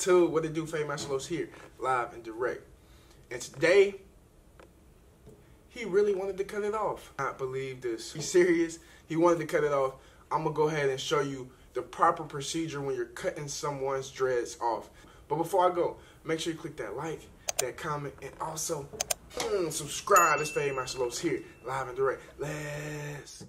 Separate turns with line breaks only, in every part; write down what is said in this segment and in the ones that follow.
to what they do Fade Master here, live and direct. And today, he really wanted to cut it off. I believe this. He's serious. He wanted to cut it off. I'm gonna go ahead and show you the proper procedure when you're cutting someone's dreads off. But before I go, make sure you click that like, that comment, and also mm, subscribe. It's Fade Master Los here, live and direct. Let's.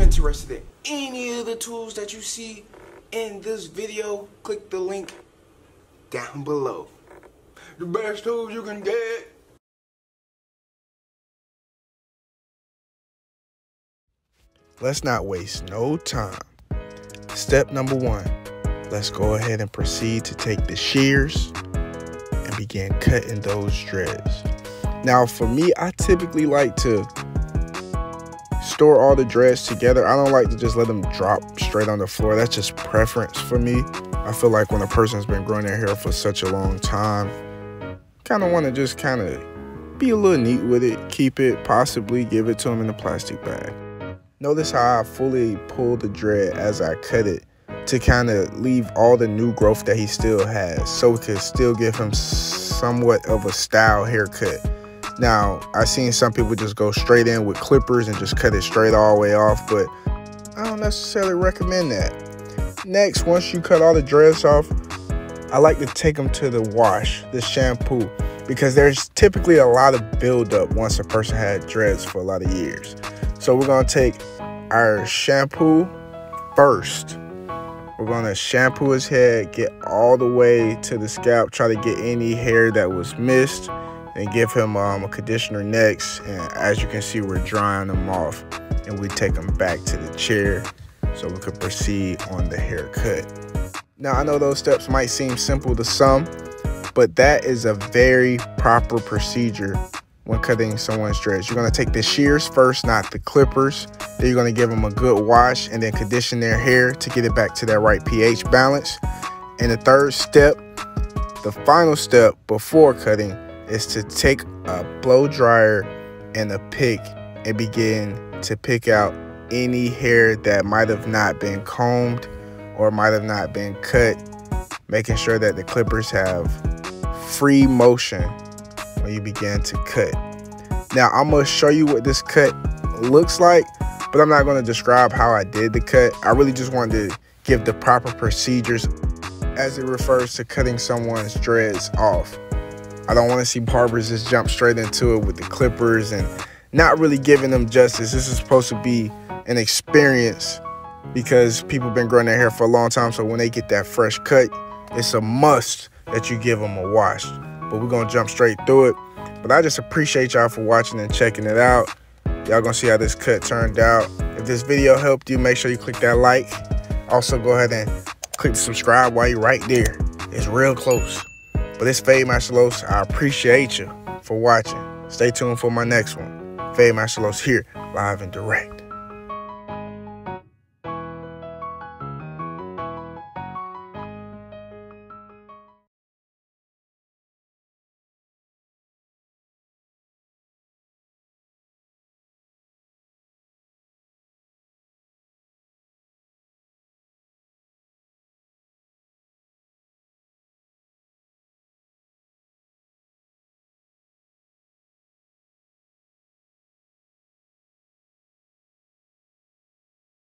Interested in any of the tools that you see in this video, click the link down below. The best tools you can get. Let's not waste no time. Step number one, let's go ahead and proceed to take the shears and begin cutting those dreads. Now for me, I typically like to store all the dreads together. I don't like to just let them drop straight on the floor. That's just preference for me. I feel like when a person's been growing their hair for such a long time, kind of want to just kind of be a little neat with it, keep it, possibly give it to them in a plastic bag. Notice how I fully pull the dread as I cut it to kind of leave all the new growth that he still has so we could still give him somewhat of a style haircut. Now, I've seen some people just go straight in with clippers and just cut it straight all the way off, but I don't necessarily recommend that. Next, once you cut all the dreads off, I like to take them to the wash, the shampoo, because there's typically a lot of buildup once a person had dreads for a lot of years. So we're gonna take our shampoo first. We're gonna shampoo his head, get all the way to the scalp, try to get any hair that was missed and give him um, a conditioner next. And as you can see, we're drying them off and we take them back to the chair so we could proceed on the haircut. Now, I know those steps might seem simple to some, but that is a very proper procedure when cutting someone's dreads. You're gonna take the shears first, not the clippers. Then you're gonna give them a good wash and then condition their hair to get it back to that right pH balance. And the third step, the final step before cutting, is to take a blow dryer and a pick and begin to pick out any hair that might have not been combed or might have not been cut, making sure that the clippers have free motion when you begin to cut. Now, I'm going to show you what this cut looks like, but I'm not going to describe how I did the cut. I really just wanted to give the proper procedures as it refers to cutting someone's dreads off. I don't want to see barbers just jump straight into it with the clippers and not really giving them justice. This is supposed to be an experience because people have been growing their hair for a long time. So when they get that fresh cut, it's a must that you give them a wash. But we're going to jump straight through it. But I just appreciate y'all for watching and checking it out. Y'all gonna see how this cut turned out. If this video helped you, make sure you click that like. Also, go ahead and click the subscribe while you're right there. It's real close. But it's Fade Master. I appreciate you for watching. Stay tuned for my next one. Fade Master here, live and direct.